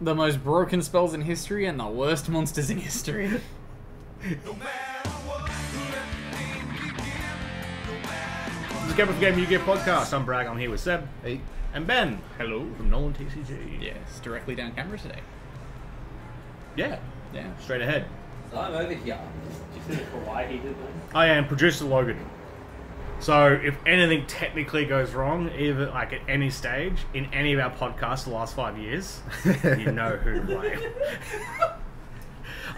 The most broken spells in history and the worst monsters in history. This is Game of Game Yu-Gi-Oh podcast. I'm Bragg. I'm here with Seb Hey, and Ben. Hello from Nolan TCG. yes, directly down camera today. Yeah. Yeah. Straight ahead. So I'm over here. Do you see the Kawhi he did then? I am producer Logan. So if anything technically goes wrong, even like at any stage in any of our podcasts the last five years, you know who to blame.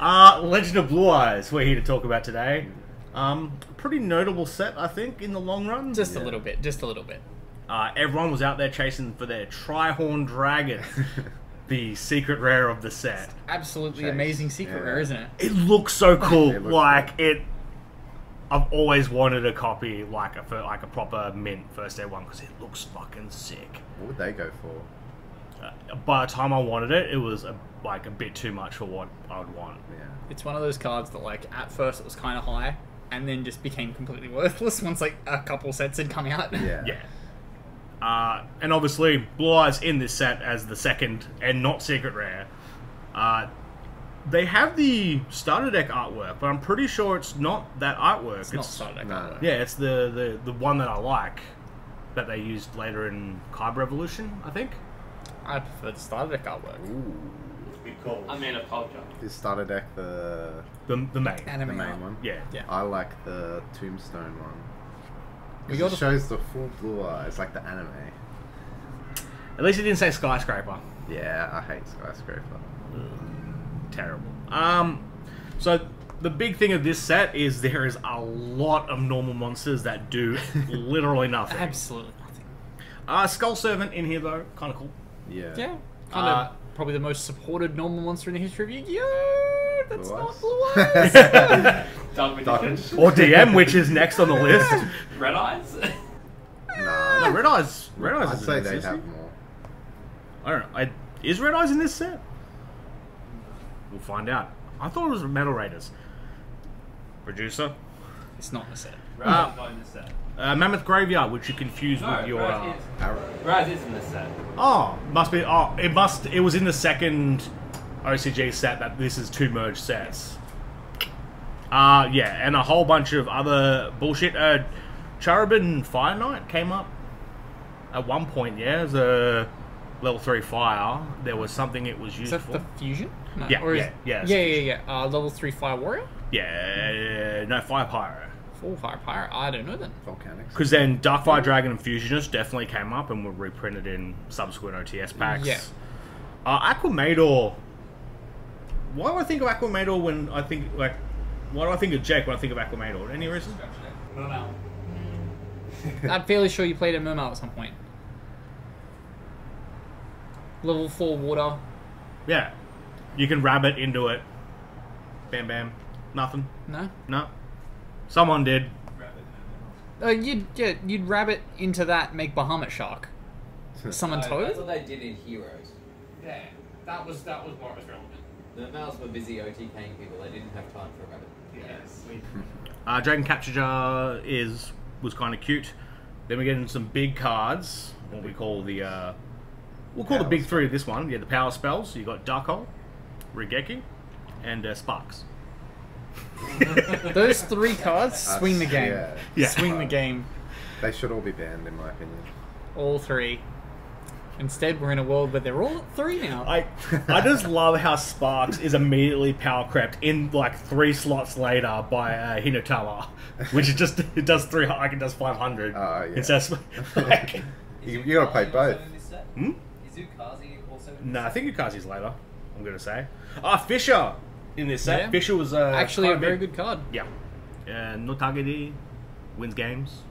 uh, Legend of Blue Eyes. We're here to talk about today. Um, pretty notable set, I think, in the long run. Just a little bit, just a little bit. Uh, everyone was out there chasing for their Trihorn Dragon, the secret rare of the set. Absolutely Chase. amazing secret Yeah. rare, isn't it? It looks so cool. Looks like it. I've always wanted a copy, like a for, like a proper mint first aid one, because it looks fucking sick. what would they go for? Uh, by the time I wanted it, it was a, like a bit too much for what I would want. Yeah. It's one of those cards that, like, at first it was kind of high, and then just became completely worthless once, like, a couple sets had come out. Yeah. Yeah. Uh, and obviously, Blue Eyes in this set as the second and not secret rare. Uh, they have the starter deck artwork, but I'm pretty sure it's not that artwork. It's not starter deck no. artwork. Yeah, it's the, the, the one that I like that they used later in Card Revolution, I think. I prefer the starter deck artwork. Ooh. Good call. I mean, a culture. Is starter deck the The, the main. Anime the main art. one? Yeah. Yeah. I like the Tombstone one. We 'Cause got it a- shows the full blue eyes, like the anime. At least it didn't say Skyscraper. Yeah, I hate skyscraper. Terrible. Um, so the big thing of this set is there is a lot of normal monsters that do literally nothing. Absolutely nothing. Uh, Skull Servant in here though, kind of cool. Yeah. Yeah. Kind Uh, of probably the most supported normal monster in the history of Yu-Gi-Oh! That's Blue not Blue Eyes! Dark Dark Or DM, which is next on the list. Red Eyes. Nah. No, Red Eyes. Red Eyes. I'd is say they have more. I don't know. I, is Red Eyes in this set? We'll find out. I thought it was Metal Raiders. Producer. it's not in the set. Red Uh, Eyes not in this set. Uh, Mammoth Graveyard, which you confuse No, with your. Red Uh, is. Arrow. Red is in this set. Oh, must be. Oh, it must. It was in the second OCG set that this is two merged sets. Uh, yeah, and a whole bunch of other bullshit. Uh, Charubin Fire Knight came up at one point, yeah, as a level 3 fire. There was something it was Is used that for. the fusion? No. Yeah, or is, yeah, yeah, yeah, yeah, yeah. Uh, level three fire warrior, Yeah, no, Fire Pyro. full fire pirate. I don't know then. Volcanics. Because then Dark Fire Dragon and Fusionist definitely came up and were reprinted in subsequent OTS packs. Yeah. Uh, Aqua Madoor. Why do I think of Aqua Madoor when I think like? Why do I think of Jake when I think of Aqua Madoor? Any reason? I'm fairly sure you played a Murmel at some point. Level four water. Yeah. You can rabbit into it. Bam bam. Nothing. No. No. Someone did. Uh, you'd yeah, you'd rabbit into that, make Bahamut shark. Someone No, toad. That's what they did in Heroes. Yeah, that was that was more relevant. The mouse were busy OTKing people. They didn't have time for a rabbit. Yes. Uh, Dragon Capture Jar is was kind of cute. Then we get into some big cards. What we call the uh, we'll call the big three of this one. Yeah, the power spells. You got Dark Hole, Raigeki, and uh, Sparks. Those three cards swing the game. Yeah. Yeah. Swing the game. They should all be banned, in my opinion. All three. Instead, we're in a world where they're all at three now. I I just love how Sparks is immediately power crept in like three slots later by uh, Hinotama, which is just it does three like it does five hundred. Oh, yeah. It's just like You, you gotta play both. hmm? Is Ookazi also in no, I think Ookazi's later. I'm gonna say ah Fissure in this set. Yeah. Fissure was uh, Actually, a very big. good card. Yeah, uh, no Tagedi wins games.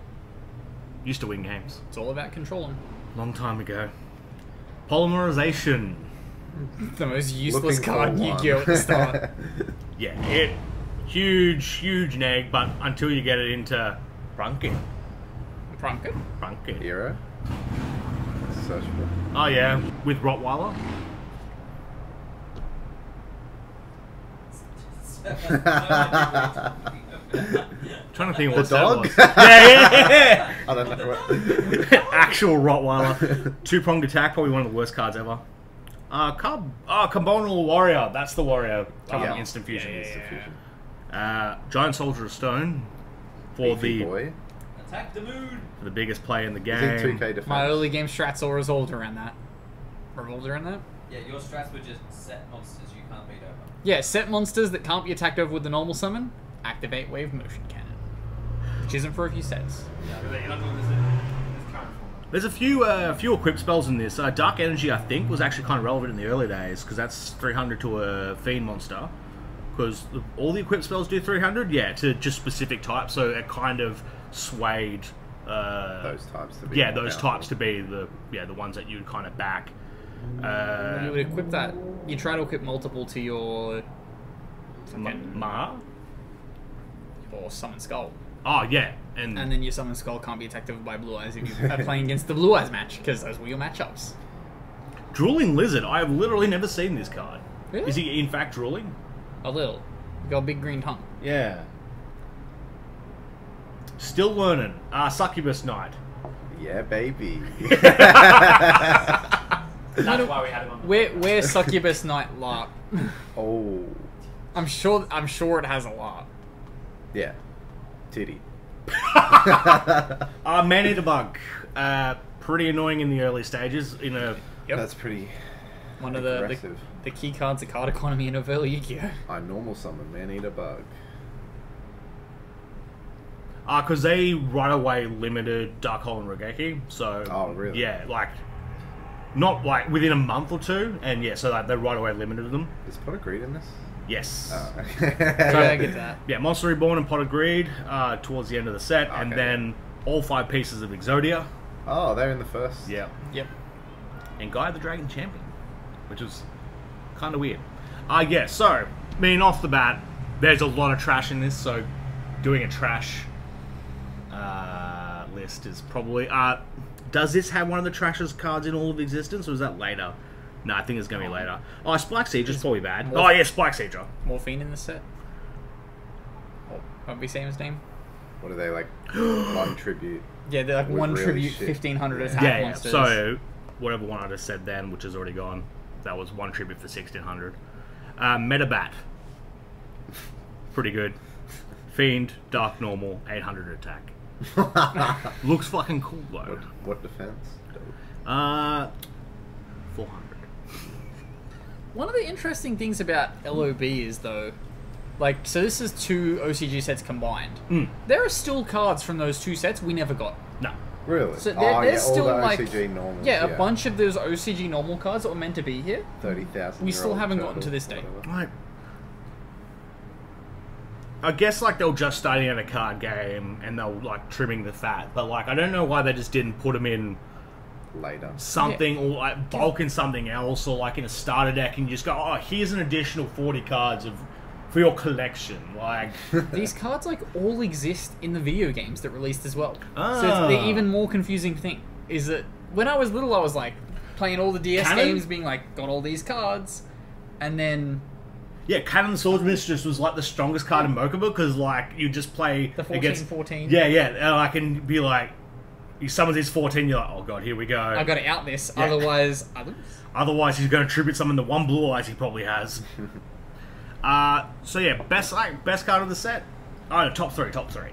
Used to win games It's all about controlling. long time ago. Polymerization. The most useless Looking card in one. Yu-Gi-Oh! at the start. Yeah, it huge, huge neg, but until you get it into Brunkin. Prunket. Brunkin. Hero. For. Oh yeah, with Rottweiler. trying to think The what that dog? was. yeah, yeah, yeah. I don't know what. Actual Rottweiler. Two pronged attack, probably one of the worst cards ever. Uh, Cub, oh, Combinal Warrior. That's the warrior. Um, Yeah. Instant fusion. Yeah, yeah, yeah. Uh, Giant Soldier of Stone for Beefy the boy. Attack the moon. for the biggest play in the Is it game. 2K defense? My early game strats all revolved around that. Revolved around that? Yeah, your strats were just set monsters you can't beat over. Yeah, set monsters that can't be attacked over with the normal summon, activate wave motion cannon. Which isn't for a few sets. You're not doing this in this current format. There's a few uh, few equip spells in this. Uh, Dark Energy, I think, was actually kind of relevant in the early days because that's 300 to a Fiend monster. Because all the equip spells do 300, yeah, to just specific types. So it kind of swayed. Uh, Those types to be yeah, those powerful. types to be the yeah the ones that you'd kind of back. Uh, you would equip that. You try to equip multiple to your Ma- Ma? or summon skull, Oh yeah, and, and then your summon skull can't be attacked over by blue eyes if you are playing against the blue eyes match because those were your matchups. Drooling Lizard. I have literally never seen this card. Really? Is he in fact drooling? A little. You got a big green tongue. Yeah. Still learning. Uh, Succubus Knight. Yeah, baby. That's why we had him on the Where where succubus knight larp? oh, I'm sure I'm sure it has a larp. yeah. Titty. Uh, Man Eater Bug. Uh, pretty annoying in the early stages. In a Yep. That's pretty. One of the, the aggressive. the key cards of card economy in a early Yu-Gi-Oh. I normal summon man eat a bug. Because uh, they right away limited Dark Hole and Raigeki. So Oh, really? Yeah, like not like within a month or two, and yeah, so like, they right away limited them. Is Pot of Greed in this? Yes. Oh. Try to get that. Yeah, Monster Reborn and Pot of Greed uh, towards the end of the set, and then all five pieces of Exodia. oh, they're in the first. Yeah. Yep. and Guy the Dragon Champion, which was kind of weird. Uh, yeah, so, I mean, off the bat, there's a lot of trash in this, so doing a trash uh, list is probably. Uh, does this have one of the trashest cards in all of existence, or is that later? No, I think it's going to be later. Oh, Spike Siege is probably bad. more- Oh, yeah, Spike Sieger. Morphine in the set. Oh, can't be saying his name. What are they like? one tribute. Yeah, they're like one really tribute shit. fifteen hundred Yeah. attack Yeah, yeah. monsters. So, whatever one I just said then, which is already gone, that was one tribute for 1600. Uh, Metabat. Pretty good. Fiend, Dark Normal, 800 attack. Looks fucking cool though. What, what defense? Dope. Uh, 400. One of the interesting things about LOB is though, like, so this is two OCG sets combined. Mm. There are still cards from those two sets we never got. No. Really? So there, oh, there's yeah, all still the like, OCG normals. yeah, a bunch of those OCG normal cards that were meant to be here. Thirty thousand. We still haven't gotten to this day. Like, I guess like they'll just starting in a card game and they'll like trimming the fat, but like I don't know why they just didn't put them in Later. something or like bulk in something else or like in a starter deck and you just go, oh, here's an additional 40 cards of for your collection. Like, These cards like all exist in the video games that released as well. So it's Ah. the even more confusing thing is that when I was little, I was like playing all the DS Canon? games, being like, got all these cards, and then yeah, Cannon Sword Mistress was like the strongest card in Mokuba because like you just play The 14, against 14. Yeah, yeah, and I can be like, you summon these 14, you're like, oh god, here we go. I've got to out this. Yeah. Otherwise, others. Otherwise, he's going to tribute summon the one blue eyes he probably has. uh, so yeah, best like best card of the set. Oh, no, top three, top three.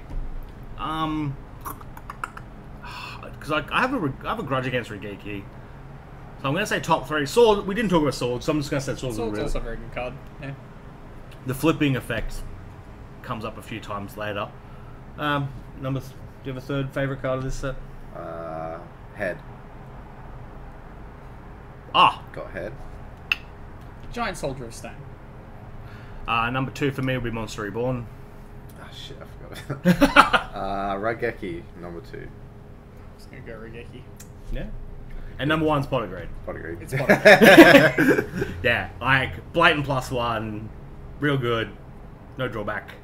Um, because I, I have a I have a grudge against Raigeki, so I'm going to say top three. Sword. We didn't talk about swords, so I'm just going to say swords. So are it's real. also a very good card. Yeah. The flipping effect comes up a few times later. Um, number. Th- do you have a third favorite card of this set? Uh, head. Ah, Got head. Giant Soldier of Stone. uh, number two for me would be Monster Reborn. Ah, shit, I forgot. uh, Raigeki, number two. Just gonna go Raigeki. Yeah. And number one's Pot of Greed. Pot Greed. It's Pot of Yeah, like blatant plus one, real good, no drawback.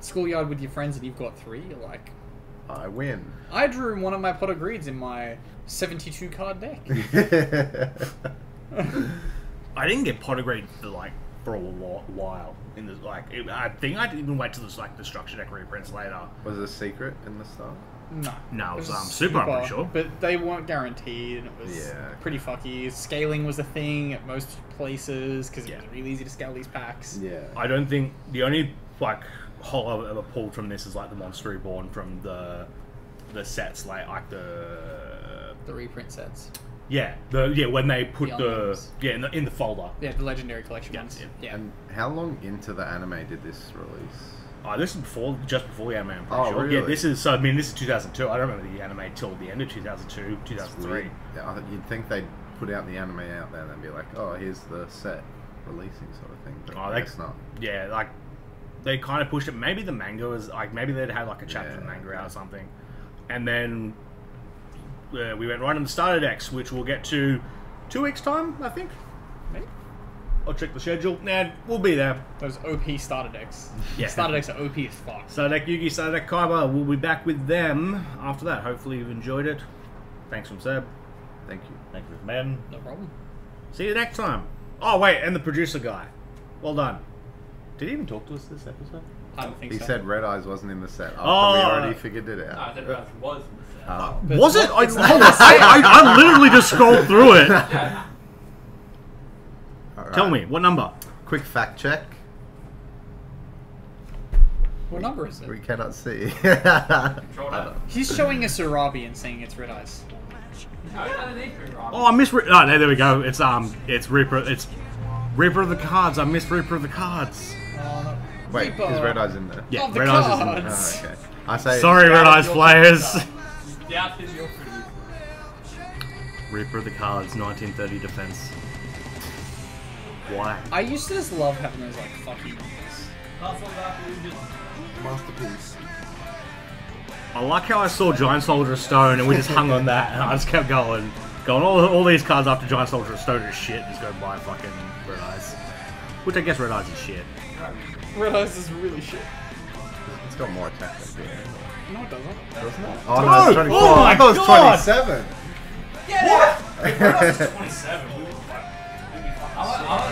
Schoolyard with your friends and you've got three. You're like, I win. I drew one of my pot of greeds in my 72 card deck. I didn't get Pot of Greed for like for a while in the like. It, I think I didn't even wait till this like the structure deck reprints later. Was it a secret in the start? No. No, it was, just um, Super, I'm pretty sure. But they weren't guaranteed, and it was Yeah. pretty fucky. Scaling was a thing at most places because Yeah. it was really easy to scale these packs. Yeah. I don't think the only like hole I've ever pulled from this is like the Monster Reborn from the the sets, like like the The reprint sets. yeah the yeah when they put The the, yeah in the, in the folder. Yeah, the legendary collection Yeah, ones. yeah. Yeah. And how long into the anime did this release? Oh, this is before just before the anime. I'm pretty Oh, sure. Yeah, this is so. I mean, this is 2002. I don't remember the anime till the end of 2002, 2003. Yeah, I- You'd think they'd put out the anime out there and then be like, oh, here's the set releasing sort of thing. But Oh, that's not. Yeah, like they kind of pushed it. Maybe the manga was like maybe they'd had like a chapter of the Yeah. manga or something, and then uh, we went right on the starter decks, which we'll get to two weeks time, I think. Maybe. I'll check the schedule. Nah, we'll be there. Those OP starter decks. Yeah. Starter decks are OP as fuck. Starter deck Yugi, starter deck Kaiba. We'll be back with them after that. Hopefully you've enjoyed it. Thanks from Seb. Thank you. Thank you from Ben. No problem. See you next time. Oh wait, and the producer guy. Well done. Did he even talk to us this episode? I don't think He so. said Red Eyes wasn't in the set. After Oh. we already figured it No, I out. said Raz was in the set. Oh. Was it? I, it's hold not- on. I, I, I literally just scrolled through it. Alright. Tell me, what number? Quick fact check. What number is it? We cannot see. He's showing us Arabi and saying it's red eyes. No, you don't need to, Rob. Oh, I missed. Re- oh, there, there we go. It's um, it's Reaper. It's Reaper of the cards. I missed Reaper of the cards. Oh, Wait, is Red Eyes in there? Yeah, Of the Red Eyes is in there. Oh, okay. I say. Sorry, Red Eyes Your players. producer. You doubted your producer. Reaper of the cards, 1930 defense. Why? I used to just love having those like fucking numbers. That's all that illusion. Masterpiece. I like how I saw Giant Soldier of Stone and we just hung on that and I just kept going. Going, all, all these cards after Giant Soldier of Stone is shit. Just go buy fucking Red Eyes. Which I guess Red Eyes is shit. Red eyes is really shit. It's got more attack than beer. No, it doesn't. Doesn't it? Oh, no, oh, it's 24. oh my I thought it was God. 27. What? 27. I want, I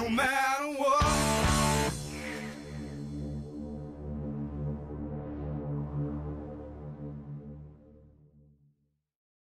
matter